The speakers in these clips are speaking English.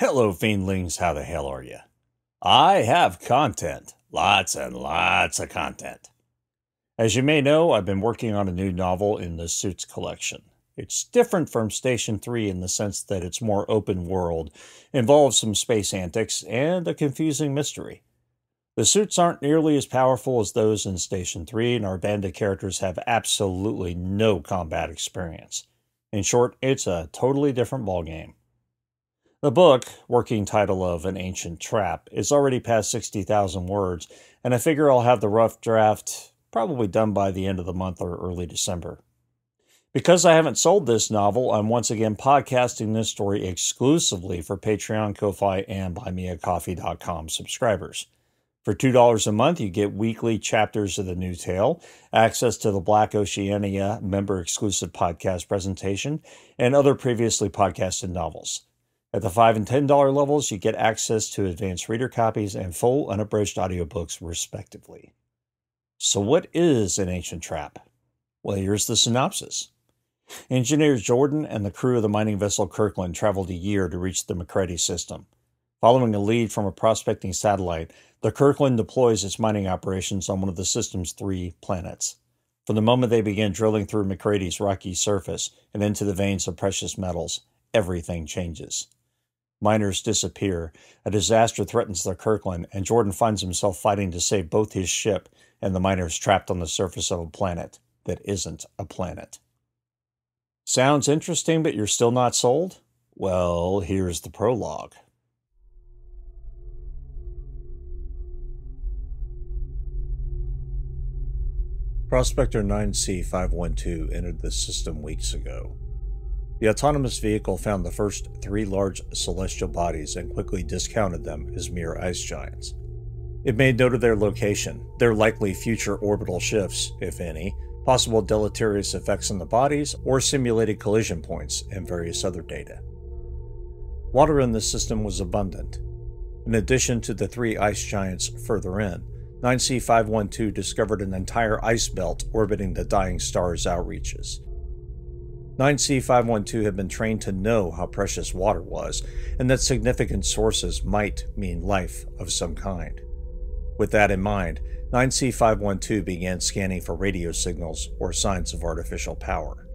Hello, Fiendlings. How the hell are you? I have content. Lots and lots of content. As you may know, I've been working on a new novel in the Suits collection. It's different from Station 3 in the sense that it's more open world, involves some space antics, and a confusing mystery. The suits aren't nearly as powerful as those in Station 3, and our bandit characters have absolutely no combat experience. In short, it's a totally different ballgame. The book, working title of An Ancient Trap, is already past 60,000 words, and I figure I'll have the rough draft probably done by the end of the month or early December. Because I haven't sold this novel, I'm once again podcasting this story exclusively for Patreon, Ko-Fi, and BuyMeACoffee.com subscribers. For $2 a month, you get weekly chapters of the new tale, access to the Black Oceania member exclusive podcast presentation, and other previously podcasted novels. At the 5 and $10 levels, you get access to advanced reader copies and full unabridged audiobooks, respectively. So, what is an ancient trap? Well, here's the synopsis. Engineer Jordan and the crew of the mining vessel Kirkland traveled a year to reach the McCready system. Following a lead from a prospecting satellite, the Kirkland deploys its mining operations on one of the system's three planets. From the moment they begin drilling through McCready's rocky surface and into the veins of precious metals, everything changes. Miners disappear. A disaster threatens the Kirkland, and Jordan finds himself fighting to save both his ship and the miners trapped on the surface of a planet that isn't a planet. Sounds interesting, but you're still not sold? Well, here's the prologue. Prospector 9C512 entered the system weeks ago. The autonomous vehicle found the first three large celestial bodies and quickly discounted them as mere ice giants. It made note of their location, their likely future orbital shifts, if any, possible deleterious effects on the bodies, or simulated collision points, and various other data. Water in the system was abundant. In addition to the three ice giants further in, 9C512 discovered an entire ice belt orbiting the dying star's outreaches. 9C512 had been trained to know how precious water was, and that significant sources might mean life of some kind. With that in mind, 9C512 began scanning for radio signals or signs of artificial power.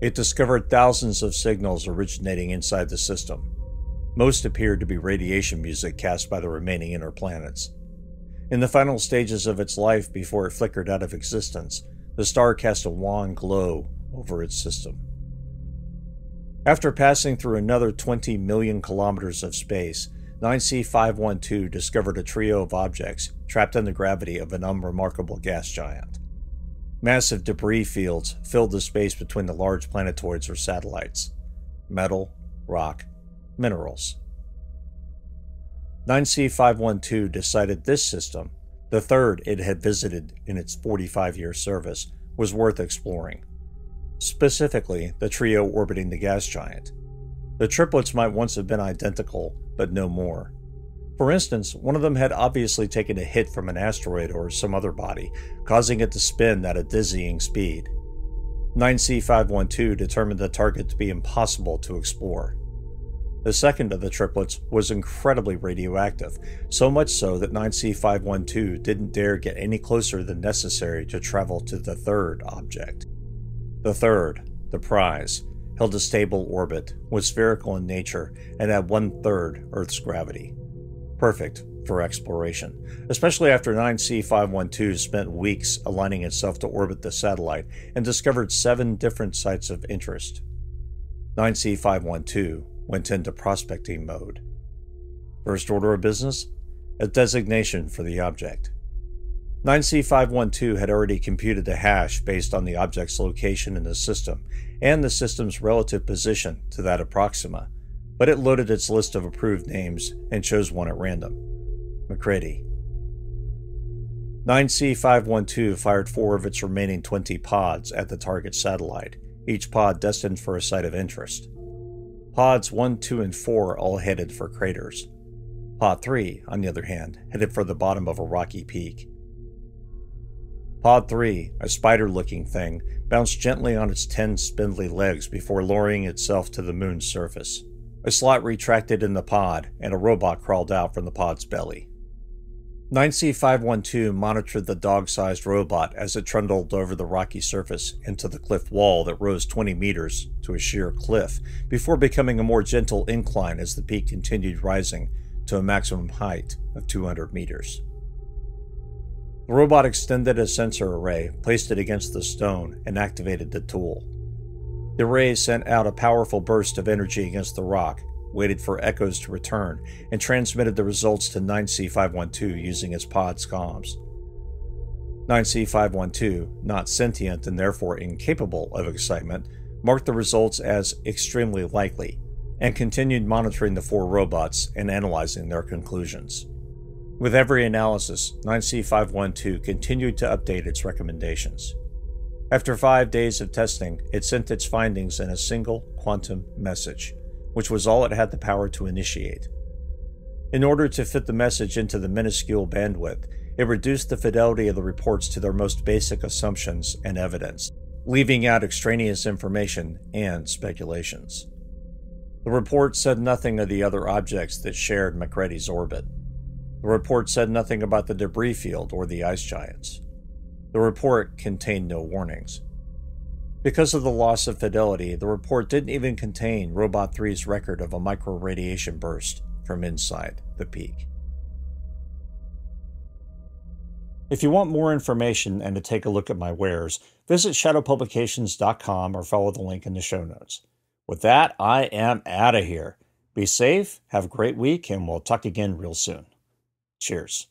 It discovered thousands of signals originating inside the system. Most appeared to be radiation music cast by the remaining inner planets. In the final stages of its life before it flickered out of existence, the star cast a wan glow over its system. After passing through another 20 million kilometers of space, 9C512 discovered a trio of objects trapped in the gravity of an unremarkable gas giant. Massive debris fields filled the space between the large planetoids or satellites metal, rock, minerals. 9C512 decided this system, the third it had visited in its 45 year service, was worth exploring specifically the trio orbiting the gas giant. The triplets might once have been identical, but no more. For instance, one of them had obviously taken a hit from an asteroid or some other body, causing it to spin at a dizzying speed. 9C512 determined the target to be impossible to explore. The second of the triplets was incredibly radioactive, so much so that 9C512 didn't dare get any closer than necessary to travel to the third object. The third, the prize, held a stable orbit, was spherical in nature, and had one third Earth's gravity. Perfect for exploration, especially after 9C512 spent weeks aligning itself to orbit the satellite and discovered seven different sites of interest. 9C512 went into prospecting mode. First order of business? A designation for the object. 9C512 had already computed the hash based on the object's location in the system and the system's relative position to that of Proxima, but it loaded its list of approved names and chose one at random McCready. 9C512 fired four of its remaining 20 pods at the target satellite, each pod destined for a site of interest. Pods 1, 2, and 4 all headed for craters. Pod 3, on the other hand, headed for the bottom of a rocky peak. Pod 3, a spider looking thing, bounced gently on its ten spindly legs before lowering itself to the moon's surface. A slot retracted in the pod, and a robot crawled out from the pod's belly. 9C512 monitored the dog sized robot as it trundled over the rocky surface into the cliff wall that rose 20 meters to a sheer cliff before becoming a more gentle incline as the peak continued rising to a maximum height of 200 meters. The robot extended a sensor array, placed it against the stone, and activated the tool. The array sent out a powerful burst of energy against the rock, waited for echoes to return, and transmitted the results to 9C512 using its pod's comms. 9C512, not sentient and therefore incapable of excitement, marked the results as extremely likely and continued monitoring the four robots and analyzing their conclusions. With every analysis, 9C512 continued to update its recommendations. After five days of testing, it sent its findings in a single quantum message which was all it had the power to initiate. In order to fit the message into the minuscule bandwidth, it reduced the fidelity of the reports to their most basic assumptions and evidence, leaving out extraneous information and speculations. The report said nothing of the other objects that shared McCready's orbit. The report said nothing about the debris field or the ice giants. The report contained no warnings. Because of the loss of fidelity, the report didn't even contain Robot 3's record of a microradiation burst from inside the peak. If you want more information and to take a look at my wares, visit shadowpublications.com or follow the link in the show notes. With that, I am out of here. Be safe, have a great week, and we'll talk again real soon. Cheers.